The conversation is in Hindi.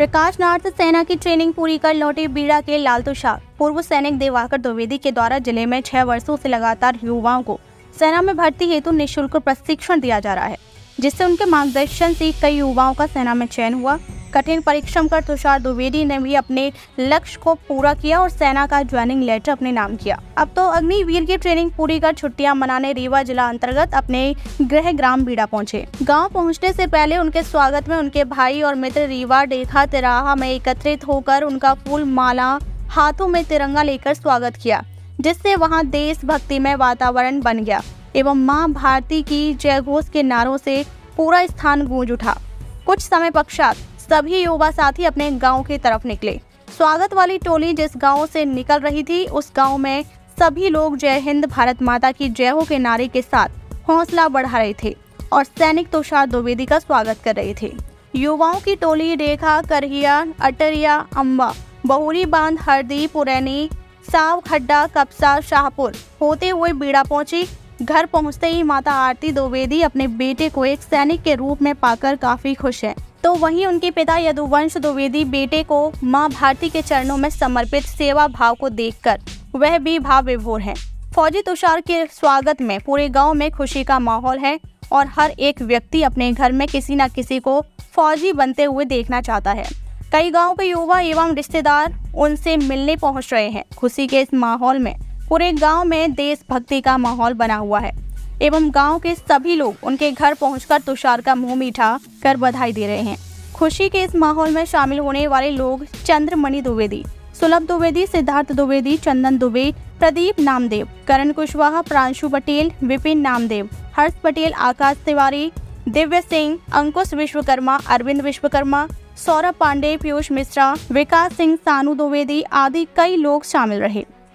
प्रकाश नार्थ सेना की ट्रेनिंग पूरी कर लौटे बीड़ा के लालतू शाह। पूर्व सैनिक देवाकर द्विवेदी के द्वारा ज़िले में छह वर्षों से लगातार युवाओं को सेना में भर्ती हेतु निःशुल्क प्रशिक्षण दिया जा रहा है, जिससे उनके मार्गदर्शन से कई युवाओं का सेना में चयन हुआ। कठिन परिश्रम कर तुषार द्विवेदी ने भी अपने लक्ष्य को पूरा किया और सेना का ज्वाइनिंग लेटर अपने नाम किया। अब तो अग्निवीर की ट्रेनिंग पूरी कर छुट्टियाँ मनाने रीवा जिला अंतर्गत अपने गृह ग्राम बीड़ा पहुँचे। गाँव पहुँचने से पहले उनके स्वागत में उनके भाई और मित्र रीवा, डेखा, तिराहा में एकत्रित होकर उनका फूल माला हाथों में तिरंगा लेकर स्वागत किया, जिससे वहाँ देशभक्ति में वातावरण बन गया एवं माँ भारती की जयघोष के नारों से पूरा स्थान गूंज उठा। कुछ समय पश्चात सभी युवा साथी अपने गाँव की तरफ़ निकले। स्वागत वाली टोली जिस गाँव से निकल रही थी, उस गाँव में सभी लोग जय हिंद, भारत माता की जय हो के नारे के साथ हौसला बढ़ा रहे थे और सैनिक तुषार द्विवेदी का स्वागत कर रहे थे। युवाओं की टोली रेखा, करहिया, अटरिया, अम्बा, बहुरी बाँध, हरदी, पुरैनी, साव, खड्डा, कपसा, शाहपुर होते हुए बीड़ा पहुँची। घर पहुँचते ही माता आरती द्विवेदी अपने बेटे को एक सैनिक के रूप में पाकर काफ़ी खुश है। तो वहीं उनके पिता यदुवंश द्विवेदी बेटे को माँ भारती के चरणों में समर्पित सेवा भाव को देखकर वह भी भाव विभोर है। फौजी तुषार के स्वागत में पूरे गाँव में खुशी का माहौल है और हर एक व्यक्ति अपने घर में किसी न किसी को फौजी बनते हुए देखना चाहता है। कई गाँव के युवा एवं रिश्तेदार उनसे मिलने पहुँच रहे हैं। खुशी के इस माहौल में पूरे गाँव में देशभक्ति का माहौल बना हुआ है। एवं गाँव के सभी लोग उनके घर पहुंचकर तुषार का मुँह मीठा कर बधाई दे रहे हैं। खुशी के इस माहौल में शामिल होने वाले लोग चंद्रमणि द्विवेदी, सुलभ द्विवेदी, सिद्धार्थ द्विवेदी, चंदन दुबे प्रदीप नामदेव, करण कुशवाहा, प्रांशु पटेल, विपिन नामदेव, हर्ष पटेल, आकाश तिवारी, दिव्य सिंह, अंकुश विश्वकर्मा, अरविंद विश्वकर्मा, सौरभ पांडे, पीयूष मिश्रा, विकास सिंह सानू द्विवेदी आदि कई लोग शामिल रहे।